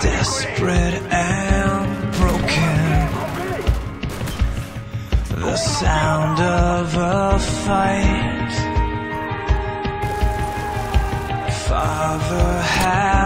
desperate and broken. The sound of a fight. Father.